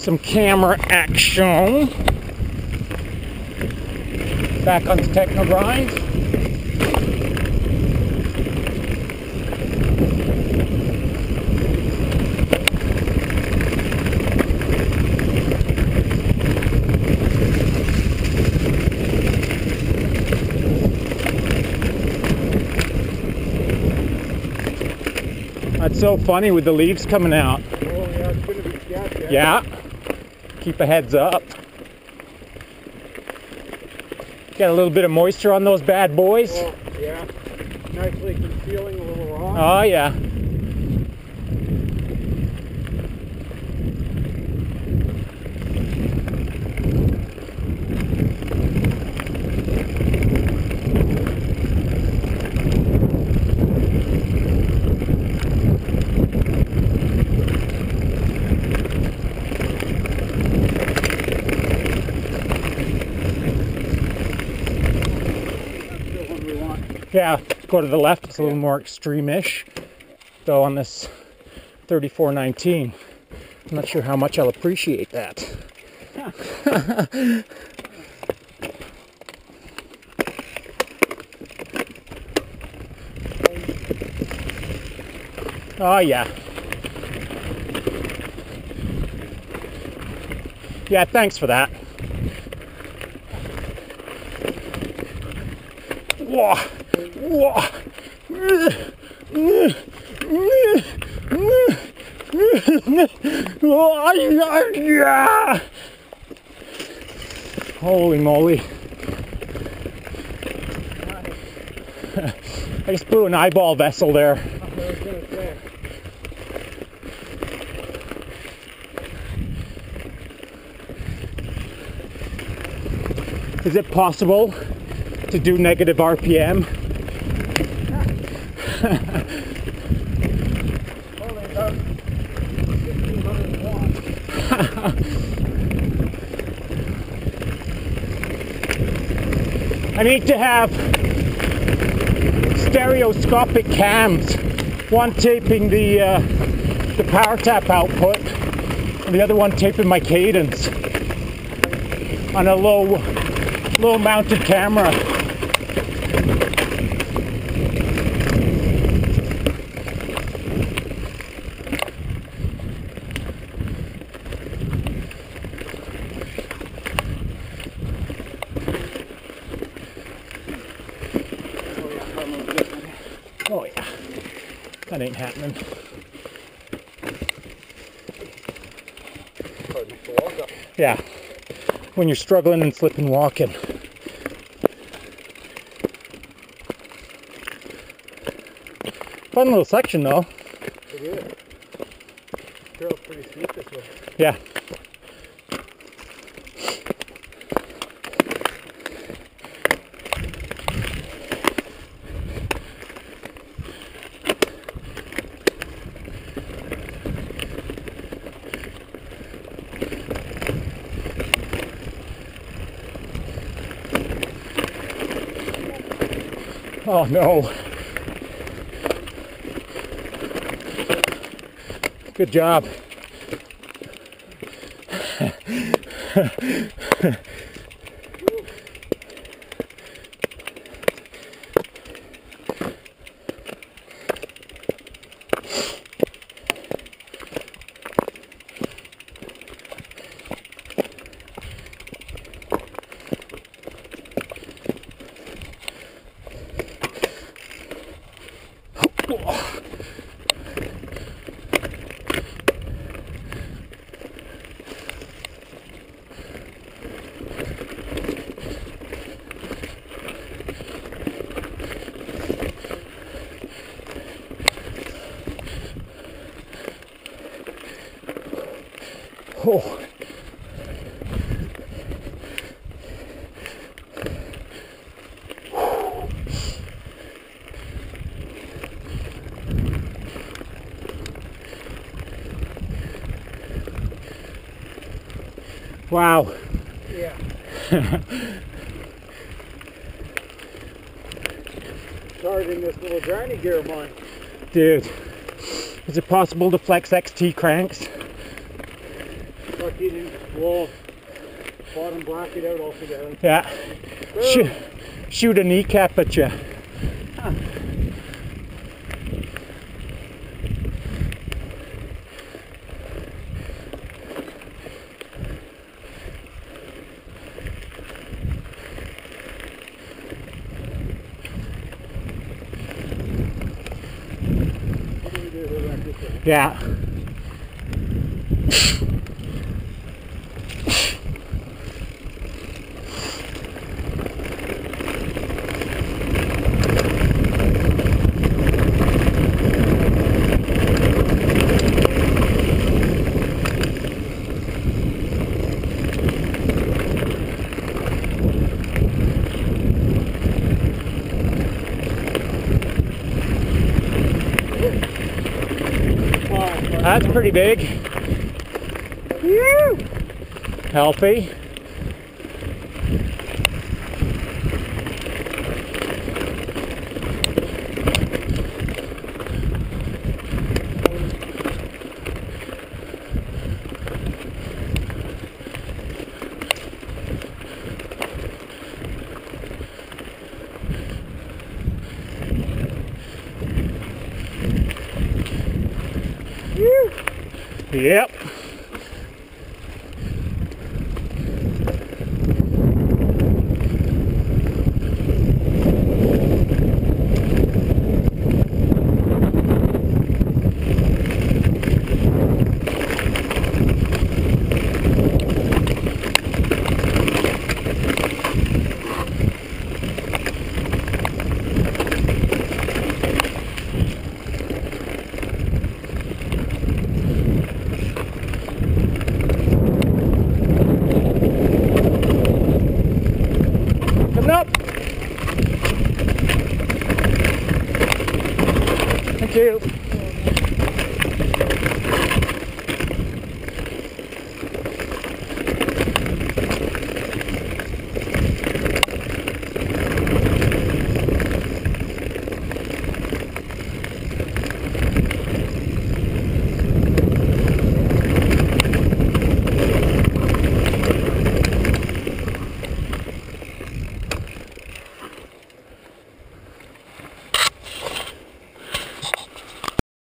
some camera action. Back on the Technogrind. That's so funny with the leaves coming out. Oh, yeah, Keep a heads up. Got a little bit of moisture on those bad boys. Oh, yeah. Nicely concealing a little rock. Oh yeah. Yeah, go to the left. It's a little more extreme-ish. Though on this 3419, I'm not sure how much I'll appreciate that. oh yeah. Yeah, thanks for that. Whoa. Holy moly. I just blew an eyeball vessel there. Is it possible to do negative RPM? Only about 1500 watts. I need to have stereoscopic cams. One taping the uh, the PowerTap output, and the other one taping my cadence on a low low mounted camera. Oh, yeah, probably this. Yeah, that ain't happening. Pardon, so I'll go. Yeah, when you're struggling and slipping walking. Fun little section though. It is. Trail's pretty steep this way. Yeah. Oh no. Good job. Oh. Wow. Yeah. Starting this little journey gear of mine. Dude, is it possible to flex XT cranks? Tuck it in, wall, bottom block it out altogether. Yeah. Shoot, shoot a kneecap at you. What like That's pretty big. Healthy. Yep. Coming up. Thank you.